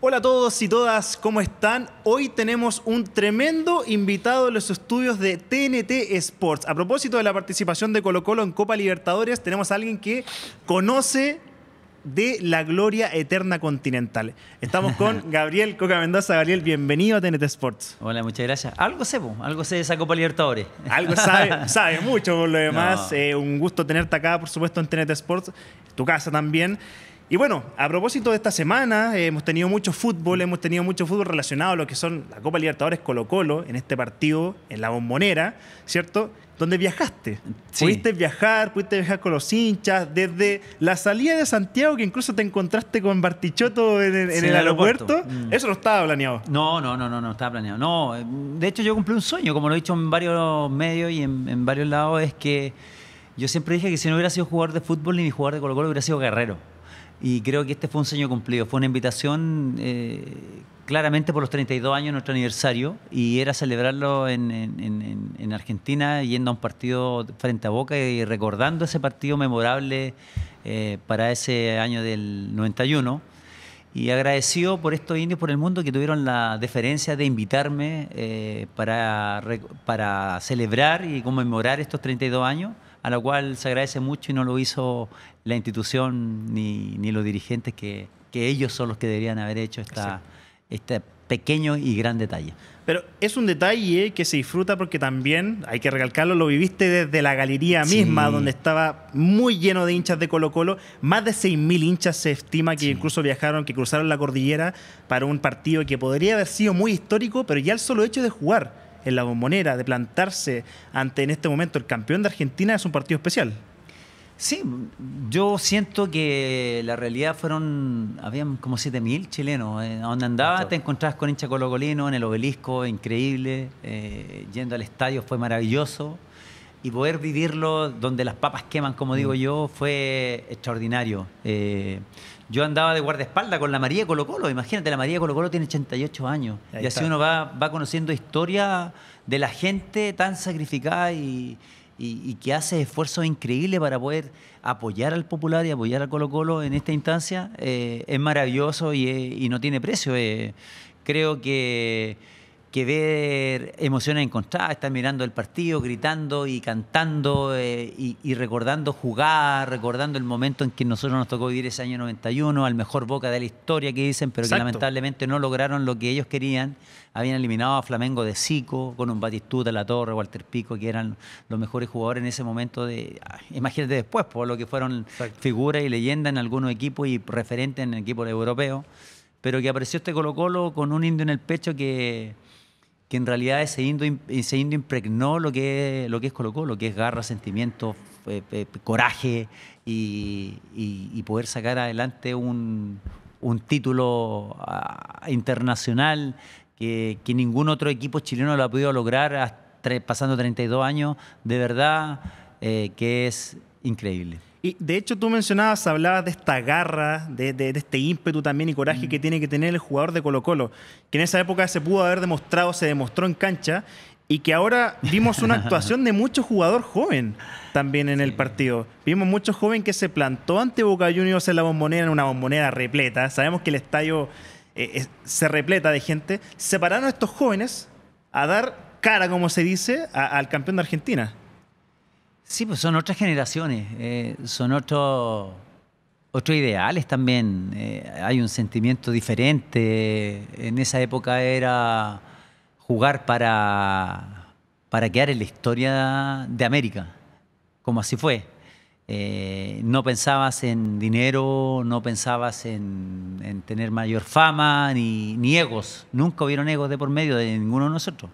Hola a todos y todas, ¿cómo están? Hoy tenemos un tremendo invitado en los estudios de TNT Sports. A propósito de la participación de Colo Colo en Copa Libertadores, tenemos a alguien que conoce de la gloria eterna continental. Estamos con Gabriel Coca Mendoza. Gabriel, bienvenido a TNT Sports. Hola, muchas gracias. Algo sé, po, algo sé de esa Copa Libertadores. Algo sabe, sabe mucho por lo demás. No. Eh, un gusto tenerte acá, por supuesto, en TNT Sports, tu casa también. Y bueno, a propósito de esta semana, eh, hemos tenido mucho fútbol, hemos tenido mucho fútbol relacionado a lo que son la Copa Libertadores Colo Colo, en este partido, en la bombonera, ¿cierto? Donde viajaste. Sí. Pudiste viajar, pudiste viajar con los hinchas, desde la salida de Santiago, que incluso te encontraste con Bartichotto en, el- en Sí, el en el aeropuerto. aeropuerto. Mm. Eso no estaba planeado. No, no, no, no, no estaba planeado. No, eh, de hecho yo cumplí un sueño, como lo he dicho en varios medios y en, en varios lados, es que yo siempre dije que si no hubiera sido jugador de fútbol ni jugador de Colo Colo hubiera sido guerrero. Y creo que este fue un sueño cumplido. Fue una invitación eh, claramente por los 32 años, nuestro aniversario, y era celebrarlo en, en- en- en Argentina, yendo a un partido frente a Boca y recordando ese partido memorable eh, para ese año del 91. Y agradecido por estos indios por el mundo que tuvieron la deferencia de invitarme eh, para, para celebrar y conmemorar estos 32 años, a la cual se agradece mucho y no lo hizo la institución ni, ni los dirigentes, que, que ellos son los que deberían haber hecho esta, este pequeño y gran detalle. Pero es un detalle que se disfruta porque también, hay que recalcarlo, lo viviste desde la galería Sí. misma, donde estaba muy lleno de hinchas de Colo Colo. Más de 6.000 hinchas se estima que Sí. incluso viajaron, que cruzaron la cordillera para un partido que podría haber sido muy histórico, pero ya el solo hecho de jugar en la bombonera, de plantarse ante en este momento el campeón de Argentina, es un partido especial. Sí, yo siento que la realidad fueron, habían como 7.000 chilenos. eh, a donde andaba te encontrabas con hincha colocolino en el obelisco, increíble. eh, yendo al estadio fue maravilloso. Y poder vivirlo donde las papas queman, como digo yo, fue extraordinario. Eh, yo andaba de guardaespaldas con la María Colo Colo. Imagínate, la María de Colo Colo tiene 88 años. Ahí y así está. uno va, va conociendo historia de la gente tan sacrificada y, y- y que hace esfuerzos increíbles para poder apoyar al Popular y apoyar al Colo Colo en esta instancia. Eh, es maravilloso y, eh, y no tiene precio. Eh, creo que, que ver emociones encontradas, estar mirando el partido, gritando y cantando eh, y, y recordando jugar, recordando el momento en que nosotros nos tocó vivir ese año 91, al mejor Boca de la historia que dicen, pero Exacto. que lamentablemente no lograron lo que ellos querían. Habían eliminado a Flamengo de Zico, con un Batistuta, La Torre, Walter Pico, que eran los mejores jugadores en ese momento. de ah, Imagínate después, por lo que fueron Exacto. figuras y leyendas en algunos equipos y referentes en equipos europeos. Pero que apareció este Colo-Colo con un indio en el pecho que, que en realidad ese indio, ese impregnó lo que, lo que es Colo-Colo, que es garra, sentimiento, eh, eh, coraje y, poder sacar adelante un, un título ah, internacional que, que ningún otro equipo chileno lo ha podido lograr hasta- pasando 32 años, de verdad eh, que es increíble. Y de hecho tú mencionabas, hablabas de esta garra, de, de- de este ímpetu también y coraje que tiene que tener el jugador de Colo Colo, que en esa época se pudo haber demostrado, se demostró en cancha, y que ahora vimos una actuación de mucho jugador joven también en el partido. Vimos mucho joven que se plantó ante Boca Juniors en la bombonera, en una bombonera repleta. Sabemos que el estadio eh, es- se repleta de gente. Separaron a estos jóvenes a dar cara, como se dice, a- al campeón de Argentina. Sí, pues son otras generaciones, eh, son otros otros ideales también. eh, hay un sentimiento diferente. En esa época era jugar para, para quedar en la historia de América, como así fue. Eh, no pensabas en dinero, no pensabas en, en tener mayor fama, ni, ni egos. Nunca hubieron egos de por medio de ninguno de nosotros.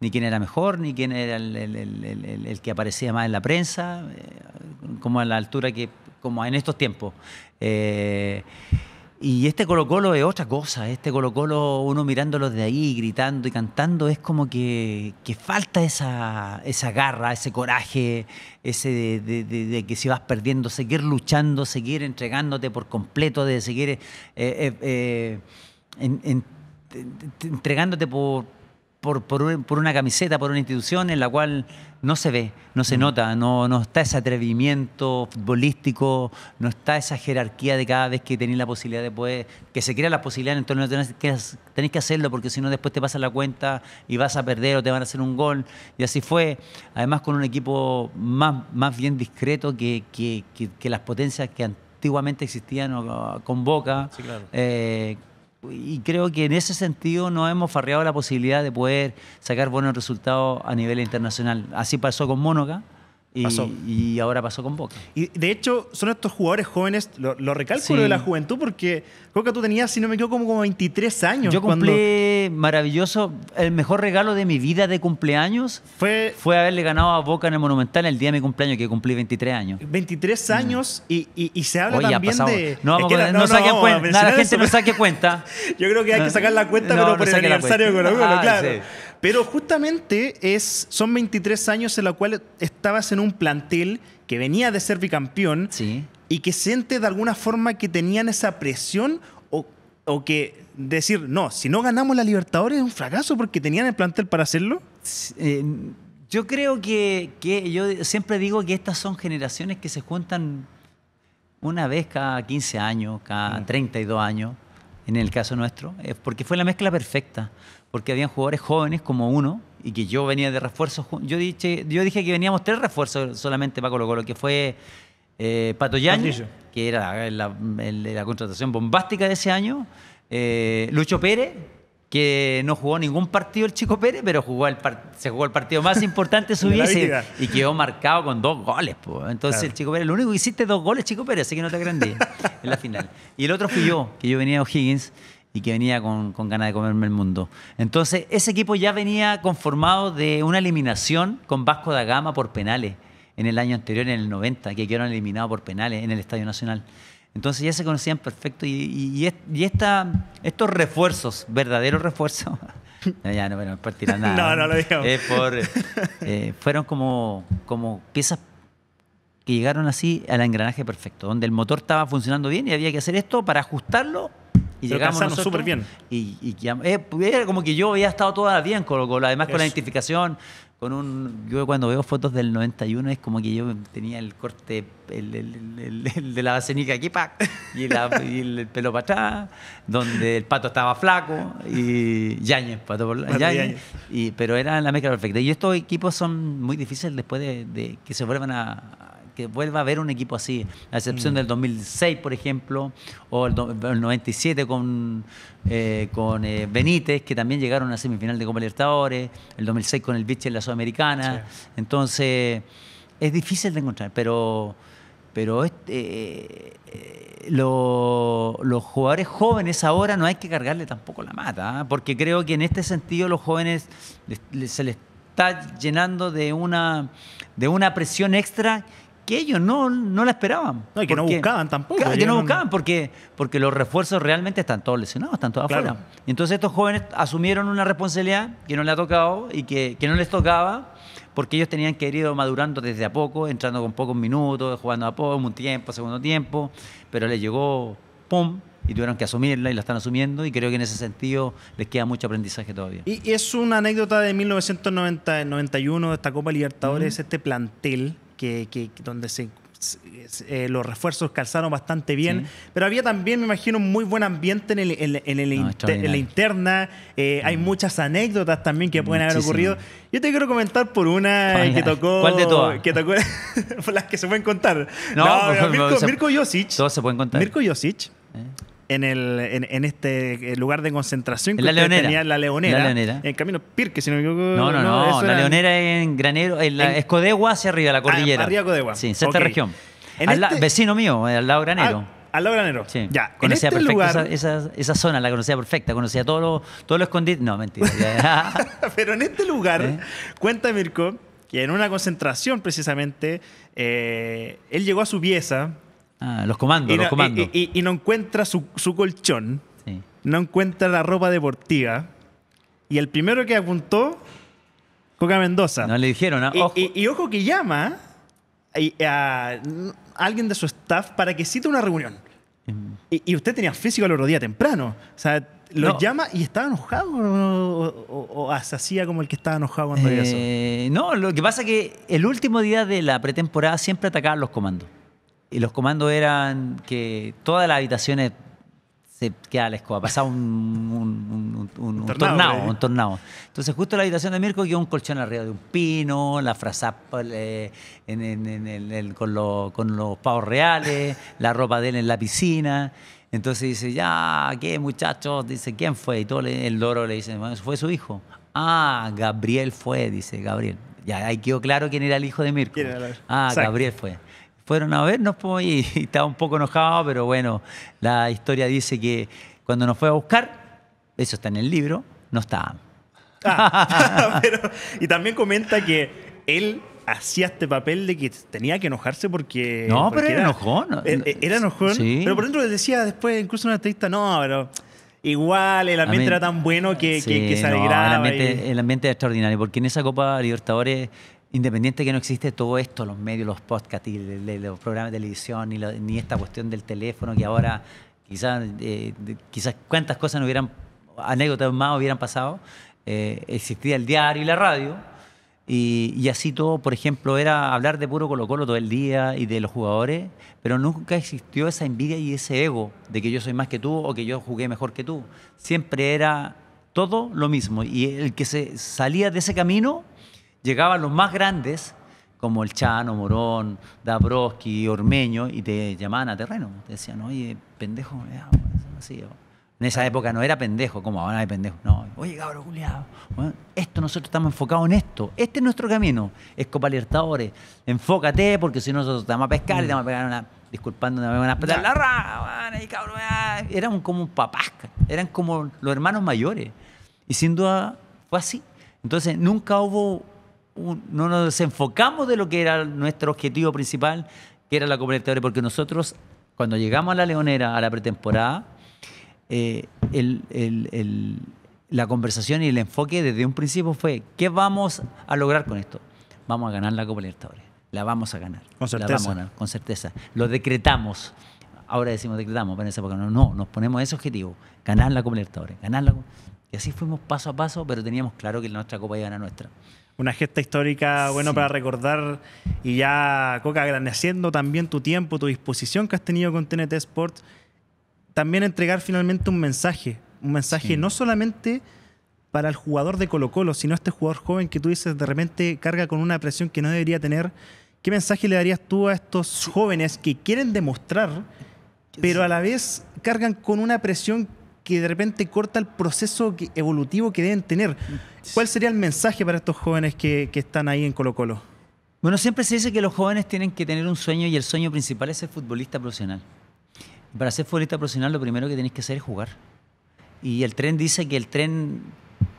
Ni quién era mejor, ni quién era el, el- el- que aparecía más en la prensa, eh, como a la altura que, como en estos tiempos. Eh, y este Colo Colo es otra cosa. Este Colo Colo, uno mirándolo de ahí, gritando y cantando, es como que, que falta esa, esa garra, ese coraje, ese de, que si vas perdiendo, seguir luchando, seguir entregándote por completo, de seguir eh, en- en- te- te- entregándote por, por, por, por una camiseta, por una institución en la cual no se ve, no se nota, no, no está ese atrevimiento futbolístico, no está esa jerarquía de cada vez que tenéis la posibilidad de poder, que se crea la posibilidad, entonces no tenés que, tenéis que hacerlo porque si no después te pasa la cuenta y vas a perder o te van a hacer un gol. Y así fue, además con un equipo más, más bien discreto que, que- que- que las potencias que antiguamente existían o- con Boca. Sí, claro. Eh, y creo que en ese sentido nos hemos farreado la posibilidad de poder sacar buenos resultados a nivel internacional. Así pasó con Mónaco y, Pasó. y ahora pasó con Boca. Y de hecho, son estos jugadores jóvenes, lo, lo recalco Sí. lo de la juventud, porque Coca, tú tenías, si no me equivoco, como, como 23 años. Yo cuando cumplí maravilloso, el mejor regalo de mi vida de cumpleaños Fue fue haberle ganado a Boca en el Monumental el día de mi cumpleaños, que cumplí 23 años. 23 años y, y- y se habla Oye, también de. No, vamos es que la- no saquen vamos a cuenta, la gente eso, no saque cuenta. Yo creo que hay que sacar la cuenta, No, pero no por el aniversario de Colo, Ah, claro. sí. Pero justamente es, son 23 años en los cuales estabas en un plantel que venía de ser bicampeón Sí. y que siente de alguna forma que tenían esa presión o, o que decir, no, si no ganamos la Libertadores es un fracaso porque tenían el plantel para hacerlo. Eh, yo creo que, que yo siempre digo que estas son generaciones que se juntan una vez cada 15 años, cada 32 años, en el caso nuestro, eh, porque fue la mezcla perfecta, porque habían jugadores jóvenes como uno, y que yo venía de refuerzos, yo dije, yo dije que veníamos tres refuerzos solamente para Colo Colo, que fue eh, Pato Yañez, que era la, contratación bombástica de ese año, eh, Lucho Pérez, que no jugó ningún partido el Chico Pérez, pero jugó el se jugó el partido más importante de su vida y se- vida. y quedó marcado con dos goles. po. Entonces Claro. el Chico Pérez, lo único que hiciste dos goles, Chico Pérez, así que no te agrandé en la final. Y el otro fui yo, que yo venía de O'Higgins y que venía con, con ganas de comerme el mundo. Entonces ese equipo ya venía conformado de una eliminación con Vasco da Gama por penales en el año anterior, en el 90, que quedaron eliminados por penales en el Estadio Nacional. Entonces ya se conocían perfecto y, y- y es- y esta, estos refuerzos, verdaderos refuerzos, no, ya no, bueno, tirar nada. No, no lo digamos. Eh, por, eh, fueron como, como piezas que llegaron así al engranaje perfecto, donde el motor estaba funcionando bien y había que hacer esto para ajustarlo. Y Pero llegamos súper bien. Y, y eh, era como que yo había estado toda bien con, con- además con la identificación, con un yo cuando veo fotos del 91 es como que yo tenía el corte el, el- el- el de la cenica aquí ¡pac! y, la- y el pelo para atrás, donde el pato estaba flaco y Yañez, pato por la- Yañez, Yañez. y, pero era la mezcla perfecta. Y estos equipos son muy difíciles después de, de que se vuelvan a que vuelva a haber un equipo así, a Mm. excepción del 2006, por ejemplo, o el, do- el 97 con, eh, con eh, Benítez, que también llegaron a semifinal de Copa Libertadores, el 2006 con el Vichy en la Sudamericana. Entonces, es difícil de encontrar, pero, pero este, eh, lo- los jugadores jóvenes ahora no hay que cargarle tampoco la mata, ¿ah? porque creo que en este sentido los jóvenes les- les- se les está llenando de una, de una presión extra que ellos no, no la esperaban. No, y que no Porque- buscaban tampoco, Claro, que ellos no no- buscaban porque, porque los refuerzos realmente están todos lesionados, están todos Claro. afuera. Y entonces estos jóvenes asumieron una responsabilidad que no le ha tocado y que, que no les tocaba porque ellos tenían que ir madurando desde a poco, entrando con pocos minutos, jugando a poco, un tiempo, segundo tiempo, pero les llegó ¡pum! y tuvieron que asumirla y la están asumiendo y creo que en ese sentido les queda mucho aprendizaje todavía. Y y es una anécdota de 1991 de esta Copa Libertadores, este plantel que, que- donde se, eh, los refuerzos calzaron bastante bien, Sí. pero había también, me imagino, un muy buen ambiente en, el- en- en el No, inter- en la interna. Eh, Hay muchas anécdotas también que pueden haber ocurrido. Yo te quiero comentar por una que tocó. ¿Cuál de todas? Que tocó por las que se pueden contar. No, Mirko, se- Mirko Josic. Todos se pueden contar. Mirko Josic ¿Eh? En, el, en, en este eh, lugar de concentración que la Leonera. tenían, la Leonera, La Leonera. en Camino Pirque, si no me equivoco. No, no, no, la era- leonera en Granero, en la En- Escodegua hacia arriba, la cordillera. arriba de Codegua. Sí, sexta Ok. región. Al este- Vecino mío, al lado Granero. Ah, al lado Granero. Sí, Ya, conocía este perfecto lugar, esa, esa- esa zona, la conocía perfecta, conocía todo lo, todo lo escondido. No, mentira. pero en este lugar, ¿Eh? cuenta Mirko que en una concentración precisamente, eh, él llegó a su pieza Ah, los comandos, y los no, comandos. y- y- y no encuentra su, su colchón, Sí. no encuentra la ropa deportiva, y el primero que apuntó, Coca Mendoza. No le dijeron, ¿ah? Y, ojo. y- ojo que llama a, alguien de su staff para que cite una reunión. Mm. Y, usted tenía físico al otro día temprano. O sea, ¿Lo llama y estaba enojado o, se hacía como el que estaba enojado cuando eso? Eh, no, lo que pasa es que el último día de la pretemporada siempre atacaban los comandos. Y los comandos eran que todas las habitaciones se queda la escoba, pasaba un, un, tornado, un tornado. Entonces, justo la habitación de Mirko quedó un colchón arriba de un pino, la frazapa eh, con, con los pavos reales, la ropa de él en la piscina. Entonces dice, ya, ¿qué muchachos? Dice, ¿quién fue? Y todo el loro le dice, fue su hijo. Ah, Gabriel fue, dice Gabriel. Ya ahí quedó claro quién era el hijo de Mirko. Ah, Gabriel fue. Fueron a vernos pues, y, estaba un poco enojado, pero bueno, la historia dice que cuando nos fue a buscar, eso está en el libro, no estaba. Ah, y también comenta que él hacía este papel de que tenía que enojarse porque. No, pero era, enojón. Eh, eh, era, enojón. Pero por dentro le decía después, incluso en una entrevista, no, pero. Igual, el ambiente era tan bueno que, se alegraba. el, ambiente, era extraordinario, porque en esa Copa Libertadores, independiente que no existe todo esto, los medios, los podcasts, y los programas de televisión, ni, ni esta cuestión del teléfono, que ahora quizás eh, quizás cuántas cosas no hubieran, anécdotas más hubieran pasado, existía el diario y la radio y, así todo, por ejemplo, era hablar de puro Colo Colo todo el día y de los jugadores, pero nunca existió esa envidia y ese ego de que yo soy más que tú o que yo jugué mejor que tú. Siempre era todo lo mismo. Y el que se salía de ese camino, llegaban los más grandes, como el Chano, Morón, Dabrowski, Ormeño, y te llamaban a terreno. Te decían, oye, pendejo, así. En esa época no era pendejo, como ahora hay pendejo. No, oye, cabrón, culiado. esto nosotros estamos enfocados en esto. Este es nuestro camino. Es Copa Libertadores. Enfócate, porque si no nosotros te vamos a pescar y te vamos a pegar una. Disculpando, me van a pegar la rama, cabrón. Eran como papás, eran como los hermanos mayores. Y sin duda fue así. Entonces nunca hubo. No nos desenfocamos de lo que era nuestro objetivo principal, que era la Copa Libertadores, porque nosotros, cuando llegamos a la Leonera, a la pretemporada, eh, la conversación y el enfoque desde un principio fue, ¿qué vamos a lograr con esto? Vamos a ganar la Copa Libertadores. La vamos a ganar. Con certeza. con certeza. Lo decretamos. Ahora decimos decretamos, pero en esa época no, no, nos ponemos ese objetivo, ganar la Copa Libertadores, ganar Y así fuimos paso a paso, pero teníamos claro que nuestra Copa iba a ganar nuestra. Una gesta histórica, bueno, para recordar y ya, Coca, agradeciendo también tu tiempo, tu disposición que has tenido con TNT Sports también entregar finalmente un mensaje. Un mensaje no solamente para el jugador de Colo Colo, sino este jugador joven que tú dices de repente carga con una presión que no debería tener. ¿Qué mensaje le darías tú a estos jóvenes que quieren demostrar, pero a la vez cargan con una presión que de repente corta el proceso evolutivo que deben tener? ¿Cuál sería el mensaje para estos jóvenes que, que están ahí en Colo Colo? Bueno, siempre se dice que los jóvenes tienen que tener un sueño y el sueño principal es ser futbolista profesional. Para ser futbolista profesional lo primero que tienes que hacer es jugar. Y el tren dice que el tren,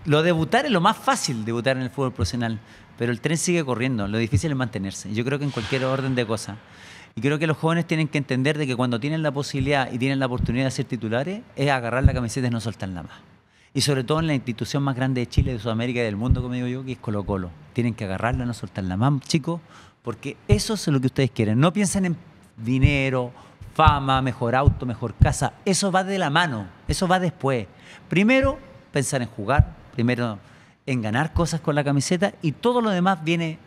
lo debutar es lo más fácil, debutar en el fútbol profesional, pero el tren sigue corriendo, lo difícil es mantenerse. Yo creo que en cualquier orden de cosas. Y creo que los jóvenes tienen que entender de que cuando tienen la posibilidad y tienen la oportunidad de ser titulares, es agarrar la camiseta y no soltarla más. Y sobre todo en la institución más grande de Chile, de Sudamérica y del mundo, como digo yo, que es Colo Colo. Tienen que agarrarla, no soltarla más, chicos, porque eso es lo que ustedes quieren. No piensen en dinero fama, mejor auto, mejor casa. Eso va de la mano, eso va después. Primero, pensar en jugar, primero en ganar cosas con la camiseta y todo lo demás viene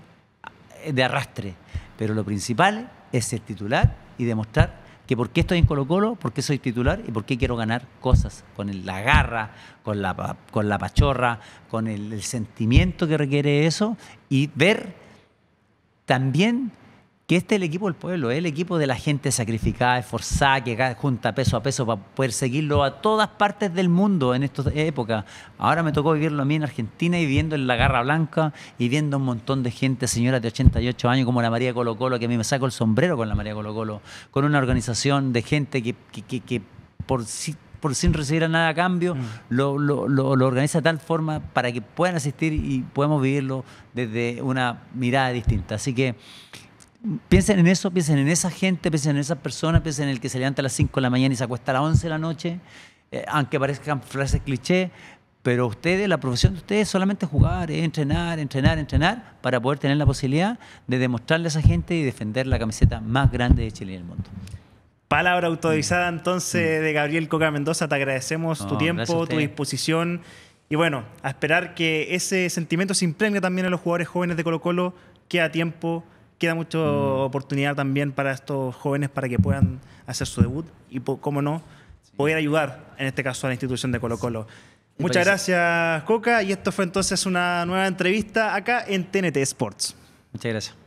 de arrastre. Pero lo principal es ser titular y demostrar que por qué estoy en Colo Colo, por qué soy titular y por qué quiero ganar cosas con la garra, con la, con la pachorra, con el sentimiento que requiere eso y ver también que este es el equipo del pueblo, es el equipo de la gente sacrificada, esforzada, que junta peso a peso para poder seguirlo a todas partes del mundo en esta época. Ahora me tocó vivirlo a mí en Argentina y viviendo en la Garra Blanca y viendo un montón de gente, señoras de 88 años como la María Colo Colo, que a mí me saco el sombrero con la María Colo Colo, con una organización de gente que, que, por por sin recibir nada a cambio, mm. lo, lo, lo, organiza de tal forma para que puedan asistir y podamos vivirlo desde una mirada distinta. Así que Piensen en eso, piensen en esa gente, piensen en esas personas, piensen en el que se levanta a las 5 de la mañana y se acuesta a las 11 de la noche, eh, aunque parezcan frases cliché, pero ustedes, la profesión de ustedes es solamente jugar, entrenar, entrenar, entrenar, para poder tener la posibilidad de demostrarle a esa gente y defender la camiseta más grande de Chile y del mundo. Palabra autorizada entonces de Gabriel Coca Mendoza. Te agradecemos tu No, a tiempo, tu disposición. Y bueno, a esperar que ese sentimiento se impregne también en los jugadores jóvenes de Colo Colo. Queda tiempo, queda mucha oportunidad también para estos jóvenes para que puedan hacer su debut y, cómo no, poder ayudar, en este caso, a la institución de Colo Colo. Muchas gracias, Coca. Y esto fue entonces una nueva entrevista acá en TNT Sports. Muchas gracias.